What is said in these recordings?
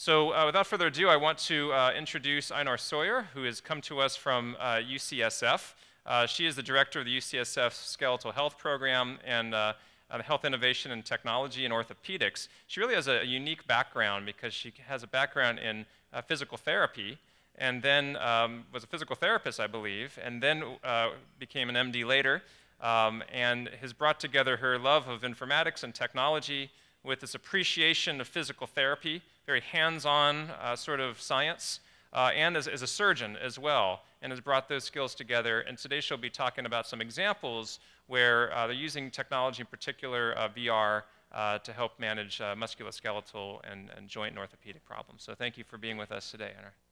So uh, without further ado, I want to uh, introduce Aenor Sawyer, who has come to us from uh, UCSF. Uh, she is the director of the UCSF Skeletal Health Program and uh, uh, Health Innovation and Technology in Orthopedics. She really has a, a unique background because she has a background in physical therapy and then um, was a physical therapist, I believe, and then became an MD later, um, and has brought together her love of informatics and technology with this appreciation of physical therapy very hands-on uh, sort of science, uh, and as, as, a surgeon as well, and has brought those skills together. And today she'll be talking about some examples where uh, they're using technology, in particular uh, VR, uh, to help manage musculoskeletal and, and, joint and orthopedic problems. So thank you for being with us today, Aenor.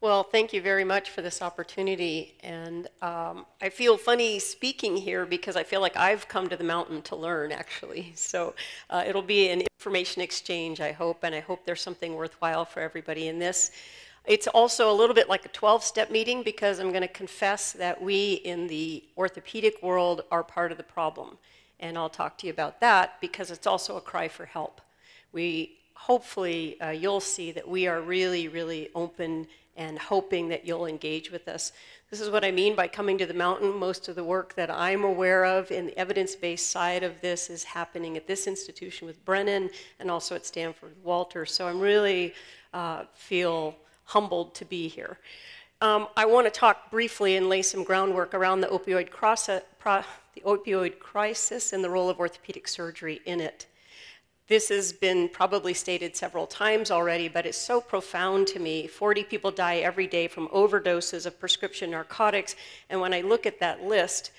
Well, thank you very much for this opportunity. And um, I feel funny speaking here because I feel like I've come to the mountain to learn, actually. So uh, it'll be an information exchange, I hope, and I hope there's something worthwhile for everybody in this. It's also a little bit like a 12 step meeting because I'm going to confess that we in the orthopedic world are part of the problem. And I'll talk to you about that because it's also a cry for help. We hopefully uh, you'll see that we are really, really open and hoping that you'll engage with us. This is what I mean by coming to the mountain. Most of the work that I'm aware of in the evidence-based side of this is happening at this institution with Brennan and also at Stanford Walter. So I'm really uh, feel humbled to be here. Um, I want to talk briefly and lay some groundwork around the opioid, pro, the opioid crisis and the role of orthopedic surgery in it. This has been probably stated several times already, but it's so profound to me. 40 people die every day from overdoses of prescription narcotics, and when I look at that list,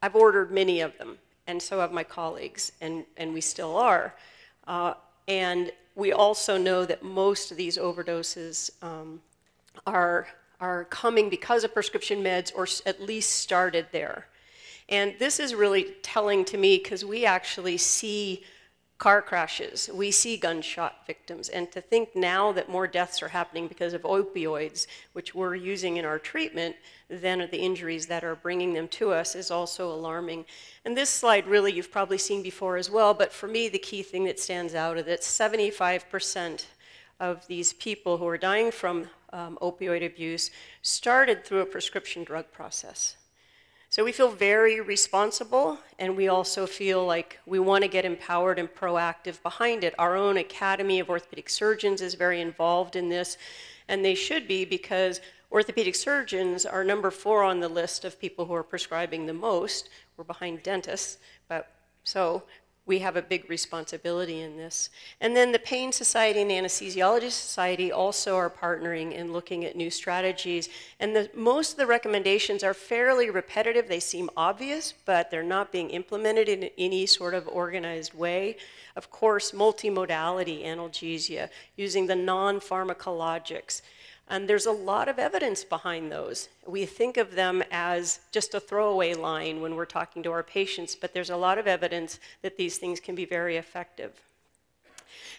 I've ordered many of them, and so have my colleagues, and, and we still are. Uh, and we also know that most of these overdoses um, are, are coming because of prescription meds or at least started there. And this is really telling to me because we actually see car crashes, we see gunshot victims. And to think now that more deaths are happening because of opioids, which we're using in our treatment, than the injuries that are bringing them to us is also alarming. And this slide really you've probably seen before as well, but for me the key thing that stands out is that 75% of these people who are dying from um, opioid abuse started through a prescription drug process. So we feel very responsible, and we also feel like we want to get empowered and proactive behind it. Our own Academy of Orthopedic Surgeons is very involved in this, and they should be because orthopedic surgeons are number four on the list of people who are prescribing the most. We're behind dentists, but so we have a big responsibility in this. And then the Pain Society and Anesthesiology Society also are partnering in looking at new strategies. And the, most of the recommendations are fairly repetitive. They seem obvious, but they're not being implemented in any sort of organized way. Of course, multimodality analgesia, using the non-pharmacologics, and there's a lot of evidence behind those. We think of them as just a throwaway line when we're talking to our patients, but there's a lot of evidence that these things can be very effective.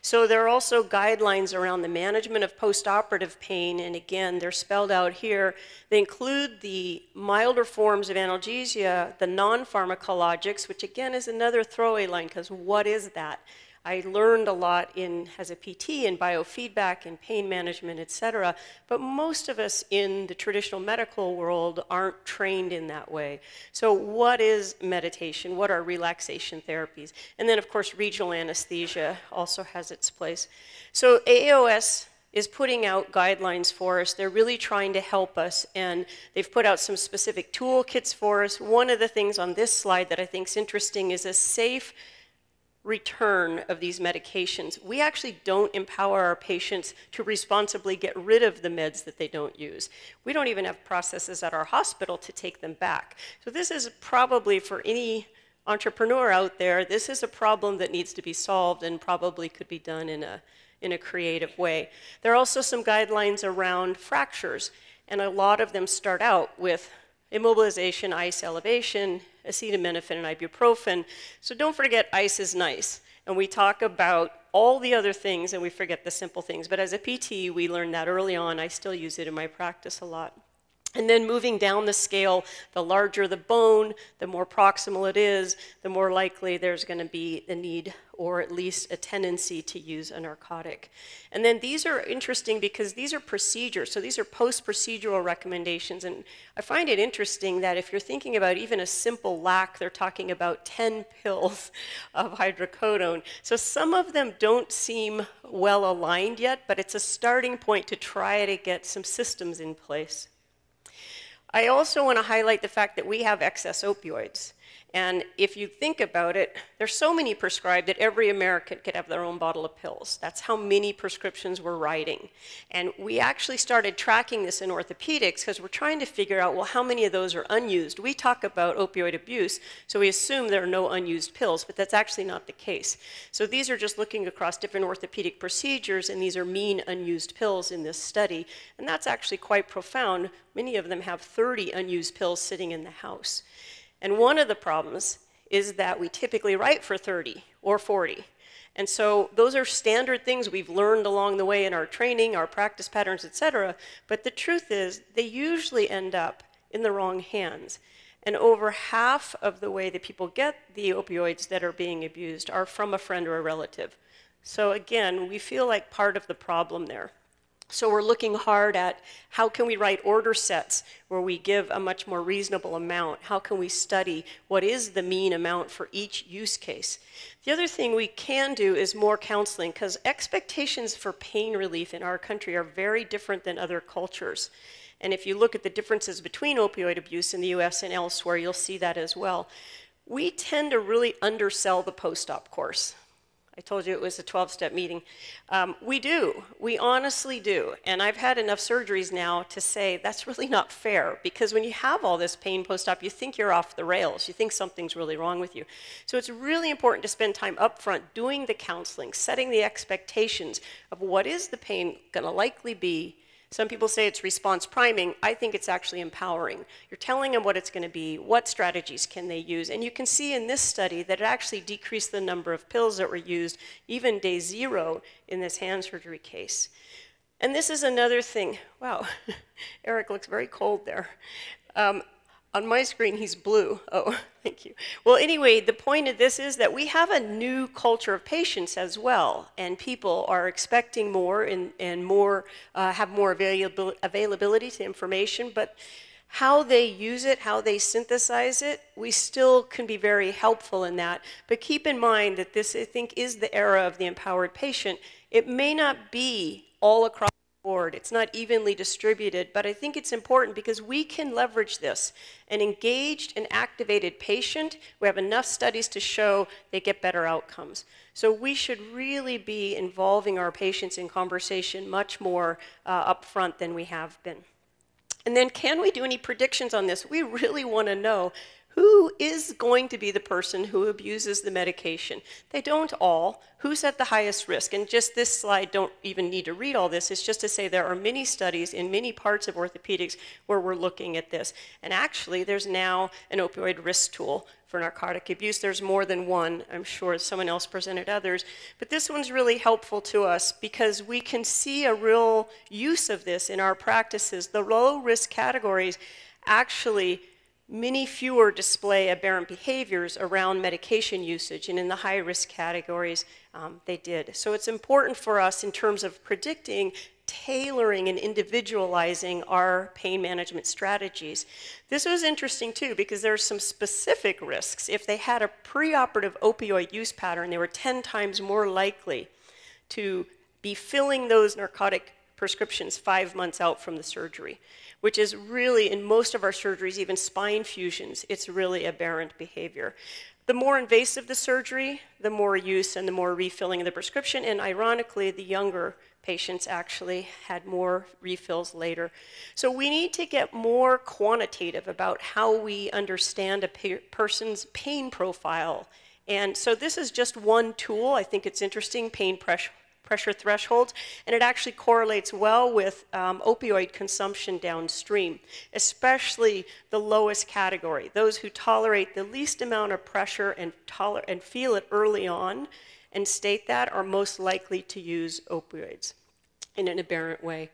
So there are also guidelines around the management of postoperative pain, and again, they're spelled out here. They include the milder forms of analgesia, the non-pharmacologics, which again is another throwaway line, because what is that? I learned a lot in as a PT in biofeedback and pain management, et cetera. But most of us in the traditional medical world aren't trained in that way. So what is meditation? What are relaxation therapies? And then of course regional anesthesia also has its place. So AAOS is putting out guidelines for us. They're really trying to help us, and they've put out some specific toolkits for us. One of the things on this slide that I think is interesting is a safe return of these medications. We actually don't empower our patients to responsibly get rid of the meds that they don't use. We don't even have processes at our hospital to take them back. So this is probably for any entrepreneur out there, this is a problem that needs to be solved and probably could be done in a, in a creative way. There are also some guidelines around fractures, and a lot of them start out with immobilization, ice elevation, acetaminophen, and ibuprofen. So don't forget ice is nice. And we talk about all the other things and we forget the simple things. But as a PT, we learned that early on. I still use it in my practice a lot. And then moving down the scale, the larger the bone, the more proximal it is, the more likely there's going to be a need or at least a tendency to use a narcotic. And then these are interesting because these are procedures. So these are post procedural recommendations. And I find it interesting that if you're thinking about even a simple lac, they're talking about 10 pills of hydrocodone. So some of them don't seem well aligned yet, but it's a starting point to try to get some systems in place. I also want to highlight the fact that we have excess opioids. And if you think about it, there's so many prescribed that every American could have their own bottle of pills. That's how many prescriptions we're writing. And we actually started tracking this in orthopedics because we're trying to figure out, well, how many of those are unused? We talk about opioid abuse, so we assume there are no unused pills, but that's actually not the case. So these are just looking across different orthopedic procedures, and these are mean unused pills in this study. And that's actually quite profound. Many of them have 30 unused pills sitting in the house. And one of the problems is that we typically write for 30 or 40. And so those are standard things we've learned along the way in our training, our practice patterns, etc. But the truth is, they usually end up in the wrong hands. And over half of the way that people get the opioids that are being abused are from a friend or a relative. So again, we feel like part of the problem there. So we're looking hard at how can we write order sets where we give a much more reasonable amount? How can we study what is the mean amount for each use case? The other thing we can do is more counseling because expectations for pain relief in our country are very different than other cultures. And if you look at the differences between opioid abuse in the US and elsewhere, you'll see that as well. We tend to really undersell the post-op course. I told you it was a 12 step meeting. Um, we do. We honestly do. And I've had enough surgeries now to say that's really not fair because when you have all this pain post op, you think you're off the rails. You think something's really wrong with you. So it's really important to spend time up front doing the counseling, setting the expectations of what is the pain going to likely be some people say it's response priming. I think it's actually empowering. You're telling them what it's going to be, what strategies can they use. And you can see in this study that it actually decreased the number of pills that were used, even day zero in this hand surgery case. And this is another thing. Wow, Eric looks very cold there. Um, on my screen, he's blue. Oh, thank you. Well, anyway, the point of this is that we have a new culture of patients as well, and people are expecting more and, and more, uh, have more availability to information, but how they use it, how they synthesize it, we still can be very helpful in that. But keep in mind that this, I think, is the era of the empowered patient. It may not be all across board. It's not evenly distributed, but I think it's important because we can leverage this. An engaged and activated patient, we have enough studies to show they get better outcomes. So we should really be involving our patients in conversation much more uh, upfront than we have been. And then can we do any predictions on this? We really want to know who is going to be the person who abuses the medication? They don't all. Who's at the highest risk? And just this slide, don't even need to read all this. It's just to say there are many studies in many parts of orthopedics where we're looking at this. And actually, there's now an opioid risk tool for narcotic abuse. There's more than one. I'm sure someone else presented others. But this one's really helpful to us because we can see a real use of this in our practices. The low risk categories actually Many fewer display aberrant behaviors around medication usage, and in the high risk categories, um, they did. So it's important for us in terms of predicting, tailoring, and individualizing our pain management strategies. This was interesting too because there are some specific risks. If they had a preoperative opioid use pattern, they were 10 times more likely to be filling those narcotic prescriptions five months out from the surgery which is really, in most of our surgeries, even spine fusions, it's really aberrant behavior. The more invasive the surgery, the more use and the more refilling of the prescription, and ironically, the younger patients actually had more refills later. So we need to get more quantitative about how we understand a person's pain profile. And so this is just one tool. I think it's interesting, pain pressure pressure thresholds, and it actually correlates well with um, opioid consumption downstream, especially the lowest category. Those who tolerate the least amount of pressure and, toler- and feel it early on and state that are most likely to use opioids in an aberrant way.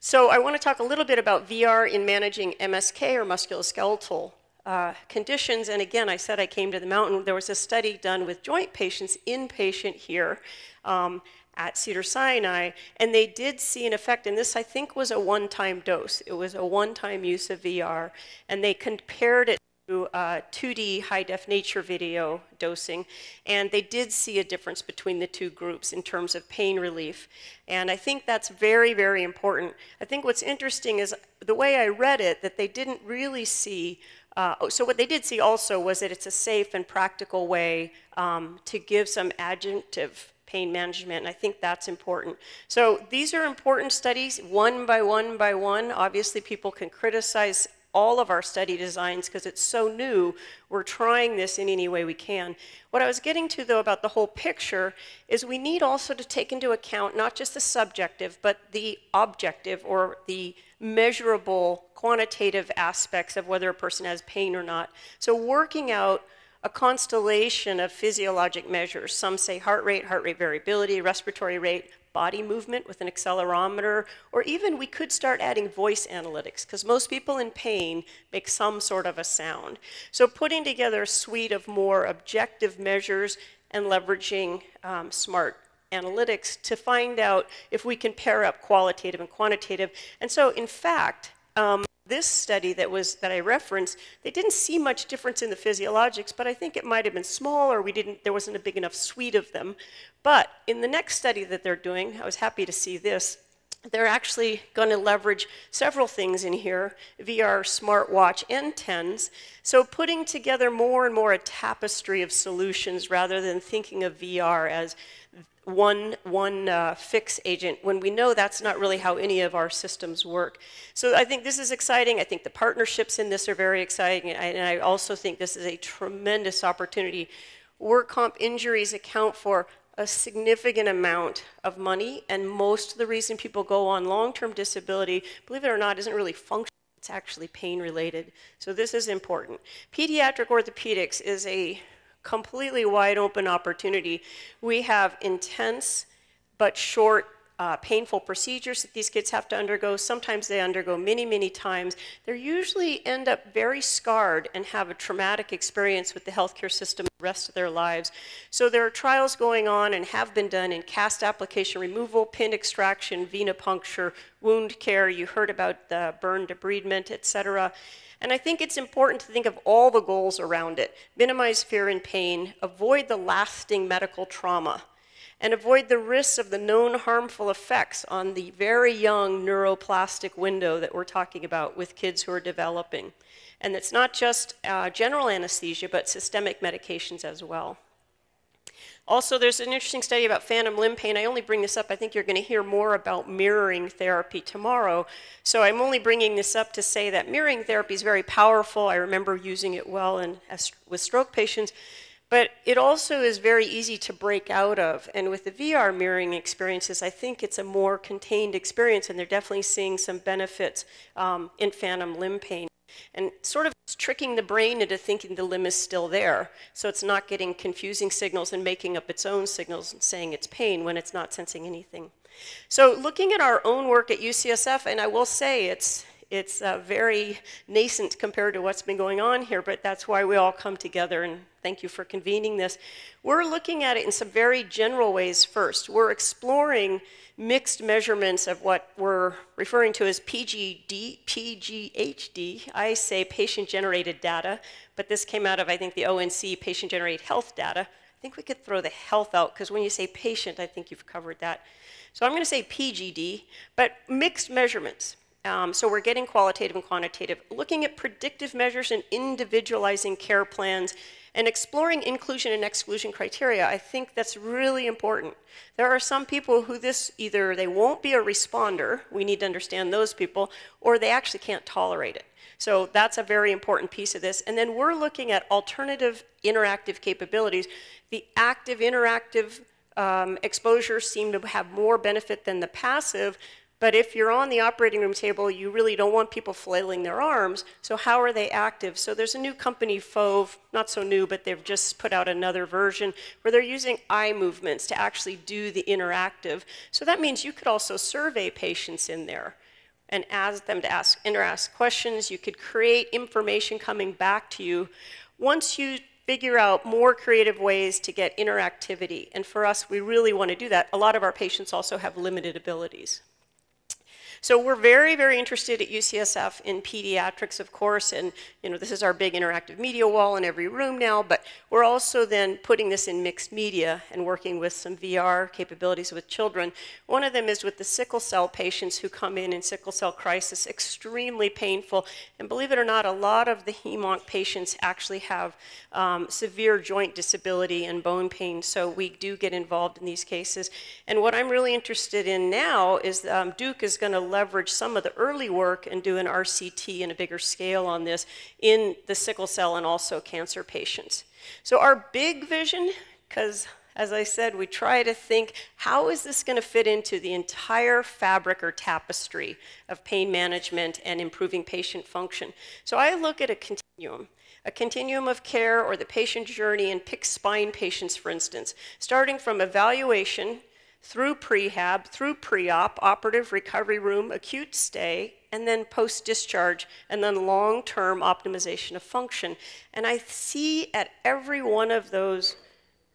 So I want to talk a little bit about VR in managing MSK or musculoskeletal uh, conditions. And again, I said I came to the mountain. There was a study done with joint patients, inpatient here um, at Cedar Sinai, and they did see an effect. And this, I think, was a one time dose. It was a one time use of VR. And they compared it uh, 2D high def nature video dosing, and they did see a difference between the two groups in terms of pain relief. And I think that's very, very important. I think what's interesting is the way I read it, that they didn't really see. Uh, so what they did see also was that it's a safe and practical way um, to give some adjunctive pain management, and I think that's important. So these are important studies, one by one by one. Obviously, people can criticize all of our study designs because it's so new. We're trying this in any way we can. What I was getting to, though, about the whole picture is we need also to take into account not just the subjective, but the objective or the measurable quantitative aspects of whether a person has pain or not. So working out a constellation of physiologic measures. Some say heart rate, heart rate variability, respiratory rate, body movement with an accelerometer, or even we could start adding voice analytics, because most people in pain make some sort of a sound. So putting together a suite of more objective measures and leveraging um, smart analytics to find out if we can pair up qualitative and quantitative. And so, in fact, um, this study that was that I referenced, they didn't see much difference in the physiologics, but I think it might have been small or we didn't there wasn't a big enough suite of them. But in the next study that they're doing, I was happy to see this. They're actually going to leverage several things in here VR smartwatch and TENS. So, putting together more and more a tapestry of solutions rather than thinking of VR as one, one uh, fix agent when we know that's not really how any of our systems work. So I think this is exciting. I think the partnerships in this are very exciting. And I, and I also think this is a tremendous opportunity. Work comp injuries account for a significant amount of money, and most of the reason people go on long-term disability, believe it or not, isn't really functional. It's actually pain related. So this is important. Pediatric orthopedics is a completely wide open opportunity. We have intense but short uh, painful procedures that these kids have to undergo. Sometimes they undergo many, many times. They usually end up very scarred and have a traumatic experience with the healthcare system the rest of their lives. So there are trials going on and have been done in cast application removal, pin extraction, venipuncture, wound care. You heard about the burn debridement, et cetera. And I think it's important to think of all the goals around it. Minimize fear and pain, avoid the lasting medical trauma and avoid the risks of the known harmful effects on the very young neuroplastic window that we're talking about with kids who are developing. And it's not just uh, general anesthesia, but systemic medications as well. Also, there's an interesting study about phantom limb pain. I only bring this up, I think you're going to hear more about mirroring therapy tomorrow. So I'm only bringing this up to say that mirroring therapy is very powerful. I remember using it well in, with stroke patients. But it also is very easy to break out of. And with the VR mirroring experiences, I think it's a more contained experience, and they're definitely seeing some benefits um, in phantom limb pain. And sort of tricking the brain into thinking the limb is still there. So it's not getting confusing signals and making up its own signals and saying it's pain when it's not sensing anything. So looking at our own work at UCSF, and I will say it's it's uh, very nascent compared to what's been going on here, but that's why we all come together, and thank you for convening this. We're looking at it in some very general ways first. We're exploring mixed measurements of what we're referring to as PGD, PGHD. I say patient-generated data, but this came out of, I think, the ONC, patient-generated health data. I think we could throw the health out, because when you say patient, I think you've covered that. So I'm going to say PGD, but mixed measurements. Um, so we're getting qualitative and quantitative, looking at predictive measures and individualizing care plans and exploring inclusion and exclusion criteria. I think that's really important. There are some people who this either they won't be a responder, we need to understand those people, or they actually can't tolerate it. So that's a very important piece of this. And then we're looking at alternative interactive capabilities. The active interactive um, exposures seem to have more benefit than the passive, but if you're on the operating room table, you really don't want people flailing their arms. So how are they active? So there's a new company, Fove, not so new, but they've just put out another version where they're using eye movements to actually do the interactive. So that means you could also survey patients in there and ask them to ask interask questions. You could create information coming back to you. Once you figure out more creative ways to get interactivity, and for us, we really want to do that. A lot of our patients also have limited abilities. So we're very, very interested at UCSF in pediatrics, of course, and you know this is our big interactive media wall in every room now, but we're also then putting this in mixed media and working with some VR capabilities with children. One of them is with the sickle cell patients who come in in sickle cell crisis, extremely painful, and believe it or not, a lot of the HEMONC patients actually have um, severe joint disability and bone pain, so we do get involved in these cases. And what I'm really interested in now is um, Duke is going to leverage some of the early work and do an RCT in a bigger scale on this in the sickle cell and also cancer patients. So our big vision, because as I said, we try to think how is this going to fit into the entire fabric or tapestry of pain management and improving patient function. So I look at a continuum a continuum of care or the patient journey and pick spine patients, for instance, starting from evaluation through prehab, through pre-op, operative recovery room, acute stay, and then post-discharge, and then long-term optimization of function. And I see at every one of those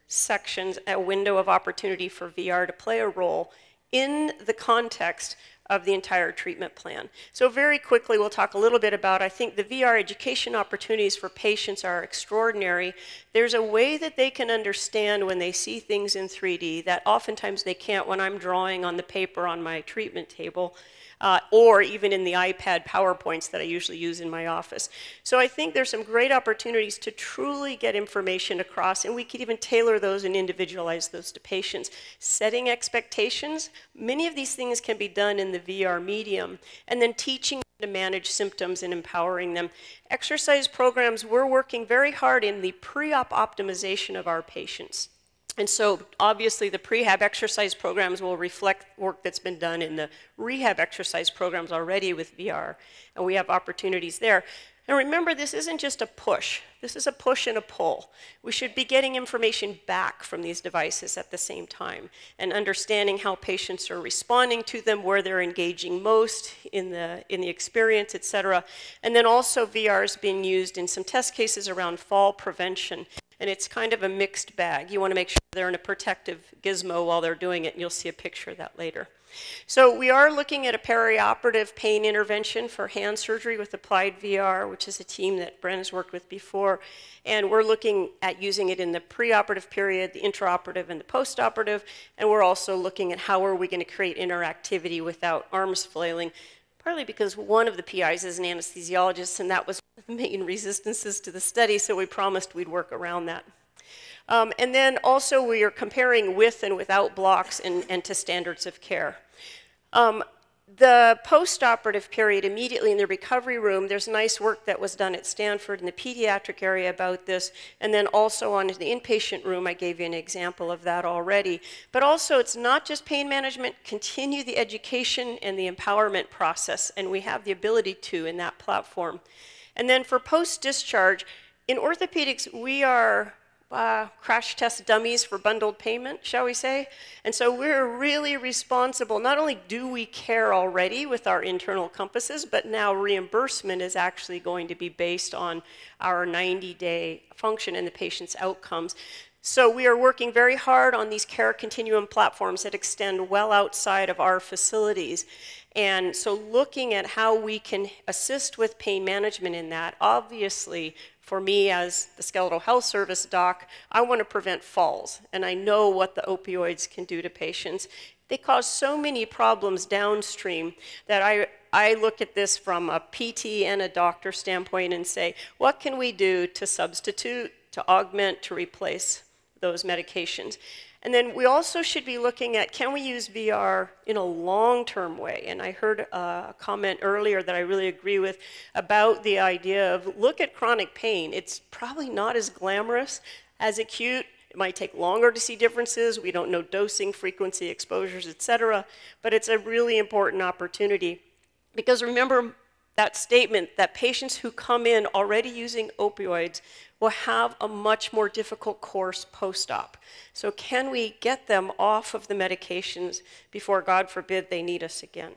sections a window of opportunity for VR to play a role in the context of the entire treatment plan. So very quickly, we'll talk a little bit about, I think the VR education opportunities for patients are extraordinary. There's a way that they can understand when they see things in 3D that oftentimes they can't when I'm drawing on the paper on my treatment table uh, or even in the iPad PowerPoints that I usually use in my office. So I think there's some great opportunities to truly get information across, and we could even tailor those and individualize those to patients. Setting expectations, many of these things can be done in the VR medium, and then teaching to manage symptoms and empowering them. Exercise programs, we're working very hard in the pre-op optimization of our patients. And so obviously the prehab exercise programs will reflect work that's been done in the rehab exercise programs already with VR, and we have opportunities there. And remember, this isn't just a push. This is a push and a pull. We should be getting information back from these devices at the same time and understanding how patients are responding to them, where they're engaging most in the, in the experience, et cetera. And then also VR is being used in some test cases around fall prevention and it's kind of a mixed bag. You want to make sure they're in a protective gizmo while they're doing it, and you'll see a picture of that later. So we are looking at a perioperative pain intervention for hand surgery with applied VR, which is a team that Bren has worked with before. And we're looking at using it in the preoperative period, the intraoperative, and the postoperative. And we're also looking at how are we going to create interactivity without arms flailing, partly because one of the PIs is an anesthesiologist, and that was main resistances to the study, so we promised we'd work around that. Um, and then also we are comparing with and without blocks and, and to standards of care. Um, the postoperative period immediately in the recovery room, there's nice work that was done at Stanford in the pediatric area about this, and then also on the inpatient room, I gave you an example of that already. But also, it's not just pain management, continue the education and the empowerment process, and we have the ability to in that platform. And then for post-discharge, in orthopedics, we are uh, crash test dummies for bundled payment, shall we say? And so we're really responsible. Not only do we care already with our internal compasses, but now reimbursement is actually going to be based on our 90 day function and the patient's outcomes. So we are working very hard on these care continuum platforms that extend well outside of our facilities. And so looking at how we can assist with pain management in that, obviously for me as the skeletal health service doc, I want to prevent falls, and I know what the opioids can do to patients. They cause so many problems downstream that I, I look at this from a PT and a doctor standpoint and say, what can we do to substitute, to augment, to replace those medications? And then we also should be looking at can we use VR in a long term way? And I heard uh, a comment earlier that I really agree with about the idea of look at chronic pain. It's probably not as glamorous as acute. It might take longer to see differences. We don't know dosing, frequency, exposures, et cetera. But it's a really important opportunity. Because remember, that statement that patients who come in already using opioids will have a much more difficult course post-op. So can we get them off of the medications before, God forbid, they need us again?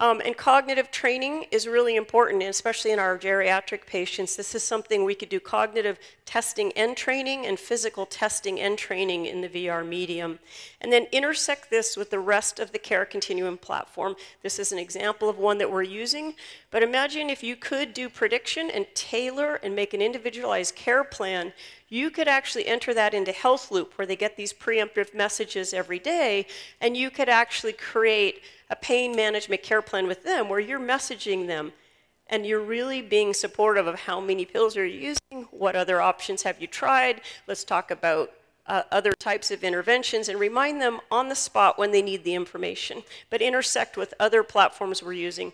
Um, and cognitive training is really important, especially in our geriatric patients. This is something we could do cognitive testing and training and physical testing and training in the VR medium. And then intersect this with the rest of the care continuum platform. This is an example of one that we're using. But imagine if you could do prediction and tailor and make an individualized care plan you could actually enter that into Health Loop where they get these preemptive messages every day, and you could actually create a pain management care plan with them where you're messaging them and you're really being supportive of how many pills are you using, what other options have you tried, let's talk about uh, other types of interventions and remind them on the spot when they need the information, but intersect with other platforms we're using.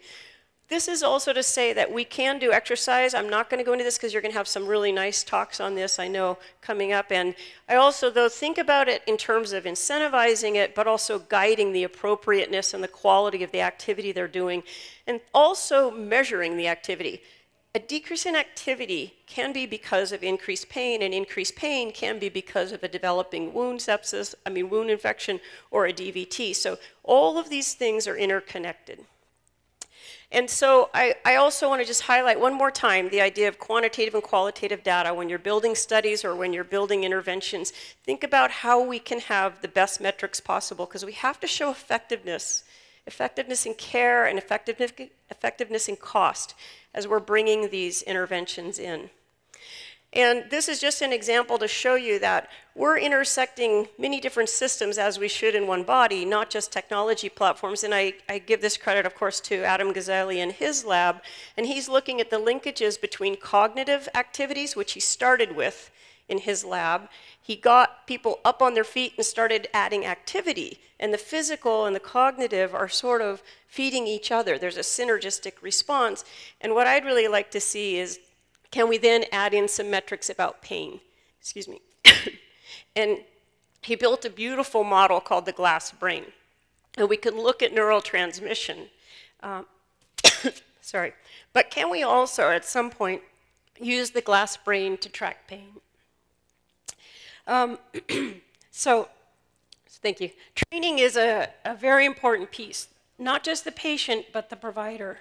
This is also to say that we can do exercise. I'm not going to go into this because you're going to have some really nice talks on this, I know, coming up. And I also, though, think about it in terms of incentivizing it, but also guiding the appropriateness and the quality of the activity they're doing, and also measuring the activity. A decrease in activity can be because of increased pain, and increased pain can be because of a developing wound sepsis, I mean, wound infection, or a DVT. So all of these things are interconnected. And so I, I, also want to just highlight one more time the idea of quantitative and qualitative data. When you're building studies or when you're building interventions, think about how we can have the best metrics possible because we have to show effectiveness, effectiveness in care and effectiveness, effectiveness in cost as we're bringing these interventions in. And this is just an example to show you that we're intersecting many different systems as we should in one body, not just technology platforms. And I, I give this credit, of course, to Adam Gazzaley and his lab. And he's looking at the linkages between cognitive activities, which he started with in his lab. He got people up on their feet and started adding activity. And the physical and the cognitive are sort of feeding each other. There's a synergistic response. And what I'd really like to see is can we then add in some metrics about pain? Excuse me. and he built a beautiful model called the glass brain. And we can look at neural transmission. Um, sorry. But can we also, at some point, use the glass brain to track pain? Um, so, thank you. Training is a, a very important piece, not just the patient, but the provider.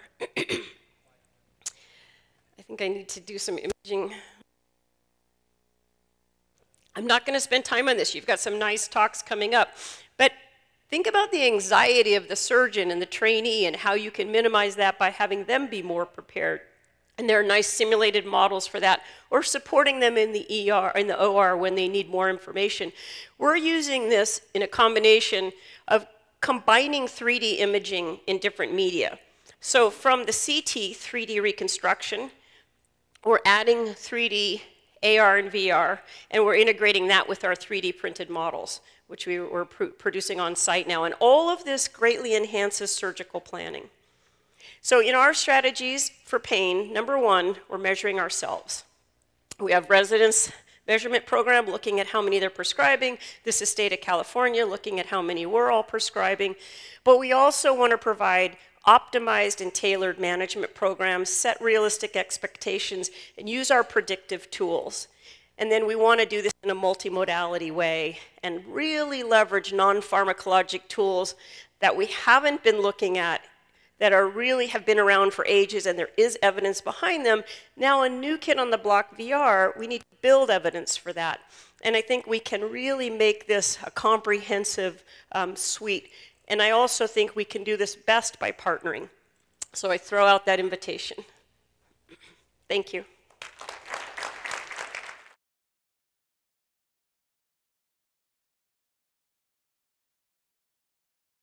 I think I need to do some imaging. I'm not going to spend time on this. You've got some nice talks coming up. But think about the anxiety of the surgeon and the trainee and how you can minimize that by having them be more prepared. And there are nice simulated models for that, or supporting them in the ER, in the OR when they need more information. We're using this in a combination of combining 3D imaging in different media. So from the CT 3D reconstruction, we're adding 3D AR and VR, and we're integrating that with our 3D printed models, which we are pr producing on site now. And all of this greatly enhances surgical planning. So in our strategies for pain, number one, we're measuring ourselves. We have residence measurement program looking at how many they're prescribing. This is state of California looking at how many we're all prescribing. But we also want to provide optimized and tailored management programs, set realistic expectations, and use our predictive tools. And then we want to do this in a multimodality way and really leverage non-pharmacologic tools that we haven't been looking at that are really have been around for ages and there is evidence behind them. Now a new kid on the block VR, we need to build evidence for that. And I think we can really make this a comprehensive um, suite and I also think we can do this best by partnering. So I throw out that invitation. Thank you.